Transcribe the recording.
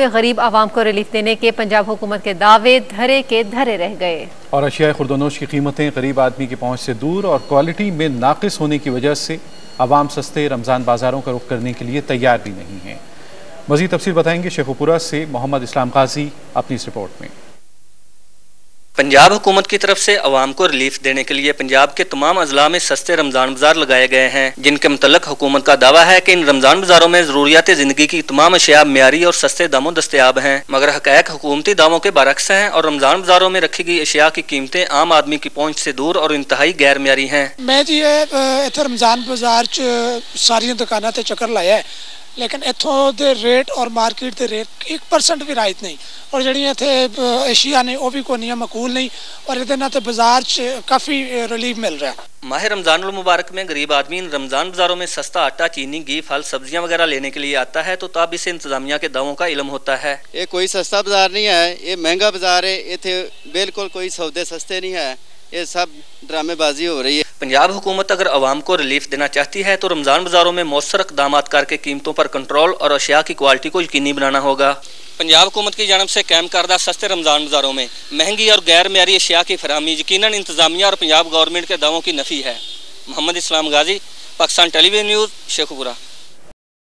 में गरीब आवाम को रिलीफ देने के पंजाब हुकूमत के दावे धरे के धरे रह गए। और अशिया खुर्दनोश की कीमतें गरीब आदमी की पहुँच से दूर और क्वालिटी में नाकस होने की वजह से आवाम सस्ते रमज़ान बाज़ारों का रुख करने के लिए तैयार भी नहीं है। मजीद तफसर बताएँगे शेखुपुरा से मोहम्मद इस्लाम गाजी अपनी इस रिपोर्ट में। पंजाब हुकूमत की तरफ़ से अवाम को रिलीफ देने के लिए पंजाब के तमाम अजला में सस्ते रमज़ान बाज़ार लगाए गए हैं, जिनके मतलब हुकूमत का दावा है कि इन रमज़ान बाजारों में जरूरियात ज़िंदगी की तमाम अशिया म्यारी और सस्ते दामों दस्तियाब हैं। मगर हकैक हुकूमती दामों के बरक्स हैं और रमज़ान बाजारों में रखी गई अशिया की कीमतें आम आदमी की पहुँच से दूर और इंतहाई गैर म्यारी हैं। मैं जी इतने रमज़ान बाज़ार सारिया दुकाना चक्कर लाया लेकिन इतों के रेट और मार्केट के रेट एक परसेंट भी राहत नहीं। और जी इतने एशिया ने भी कोई नियम मकूल नहीं और ये बाज़ार काफ़ी रिलीफ मिल रहा है। माह रमज़ान मुबारक में गरीब आदमी इन रमज़ान बाजारों में सस्ता आटा चीनी घी फल सब्ज़ियाँ वगैरह लेने के लिए आता है तो तब इसे इंतजामिया के दावों का इलम होता है। ये कोई सस्ता बाज़ार नहीं है ये महँगा बाज़ार है इतने बिल्कुल कोई सौदे सस्ते नहीं है। ये सब ड्रामेबाजी हो रही है। पंजाब हुकूमत अगर आवाम को रिलीफ देना चाहती है तो रमज़ान बाज़ारों में मौसर इकदाम करके कीमतों पर कंट्रोल और अशिया की क्वालिटी को यकीनी बनाना होगा। पंजाब हुकूमत की जानब से कैम करदा सस्ते रमज़ान बाज़ारों में। महँगी और गैर मीरी अशिया की फरहमी यकीन इंतजामिया और पंजाब गवर्नमेंट के दावों की नफ़ी है। Mohammad Islam Ghazi Pakistan television news Sheikhupura.